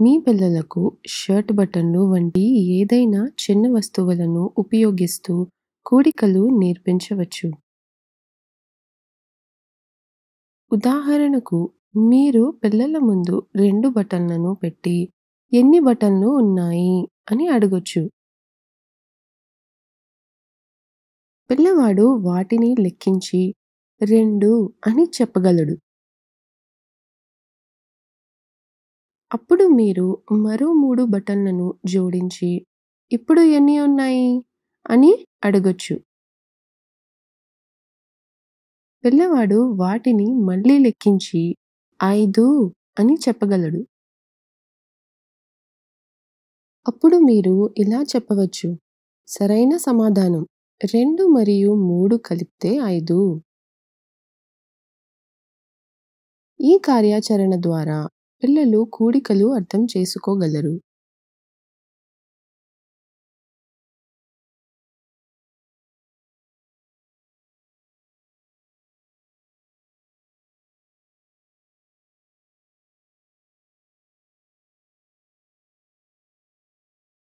మీ పిల్లలకు షర్ట్ బటన్లు వంటి ఏదైనా చిన్న వస్తువులను ఉపయోగిస్తూ కూడికలు నేర్పించవచ్చు. ఉదాహరణకు, మీరు పిల్లల ముందు రెండు బటన్లను పెట్టి ఎన్ని బటన్లు ఉన్నాయి అని అడగొచ్చు. పిల్లవాడు వాటిని లెక్కించి రెండు అని చెప్పగలడు. అప్పుడు మీరు మరో మూడు బటన్లను జోడించి ఇప్పుడు ఎన్ని ఉన్నాయి అని అడగొచ్చు. పిల్లవాడు వాటిని మళ్ళీ లెక్కించి ఐదు అని చెప్పగలడు. అప్పుడు మీరు ఇలా చెప్పవచ్చు సరైన సమాధానం రెండు మరియు మూడు కలిపితే ఐదు ఈ కార్యాచరణ ద్వారా పిల్లలు కూడికలు అర్థం చేసుకోగలరు.